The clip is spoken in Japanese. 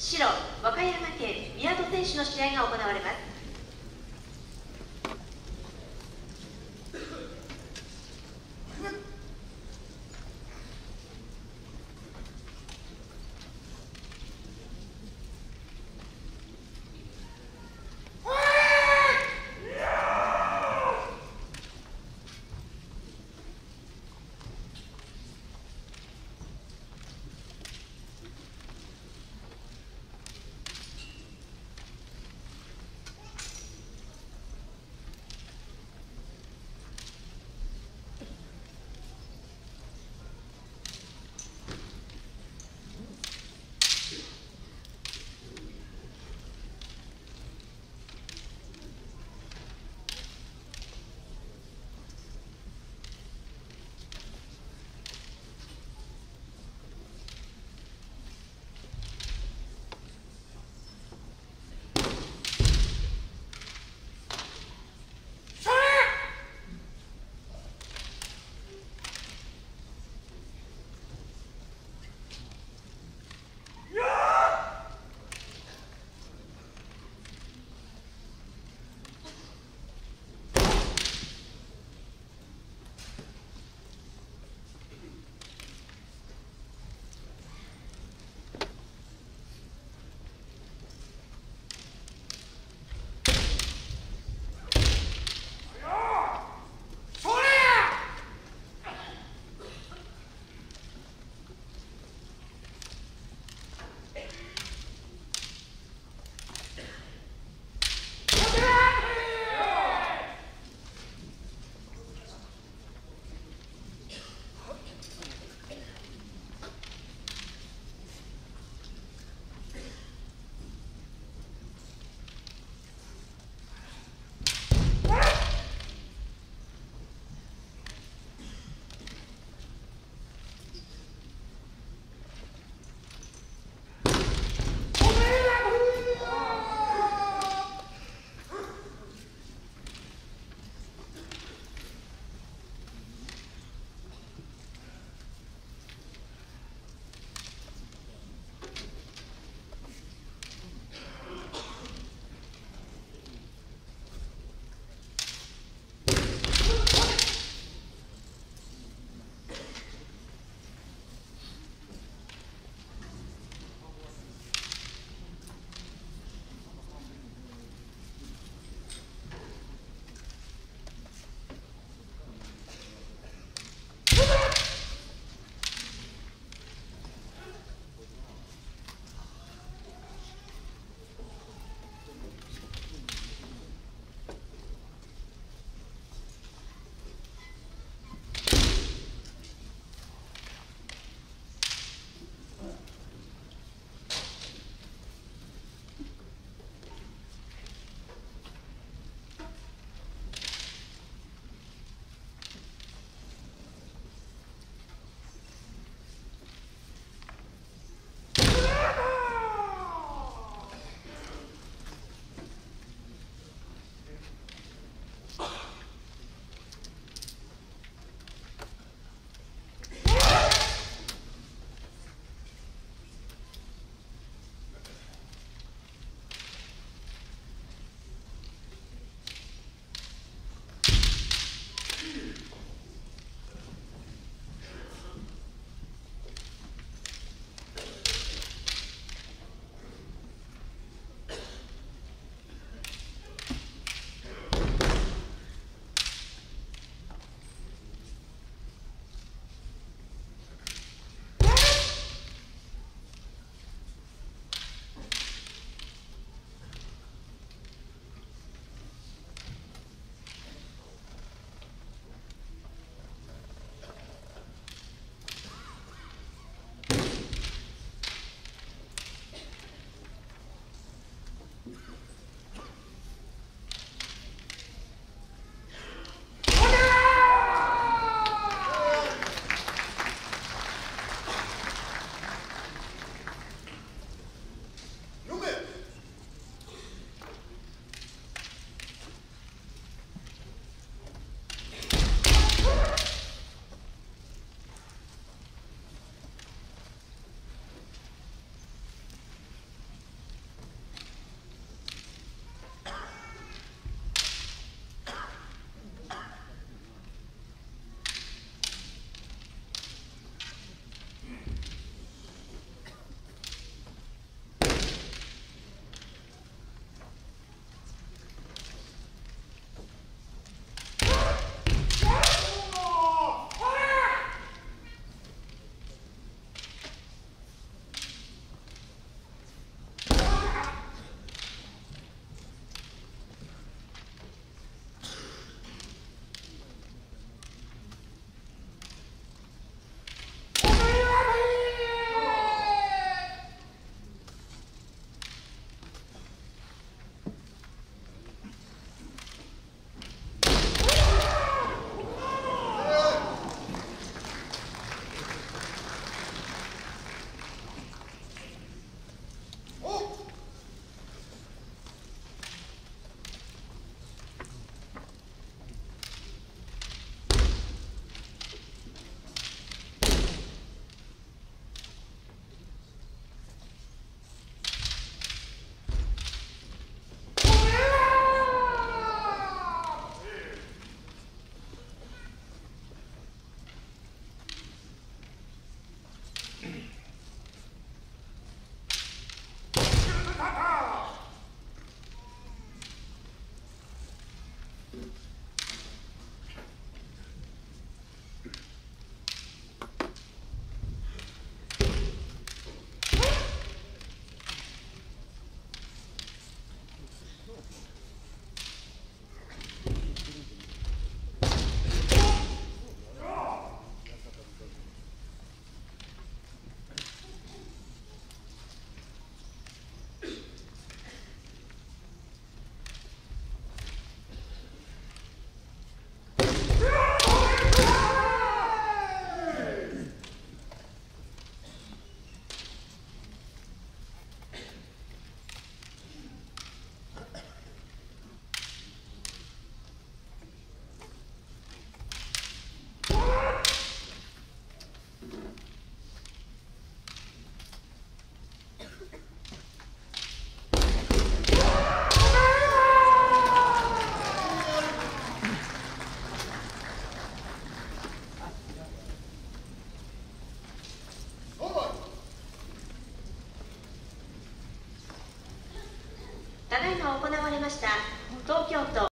白和歌山県宮戸選手の試合が行われます。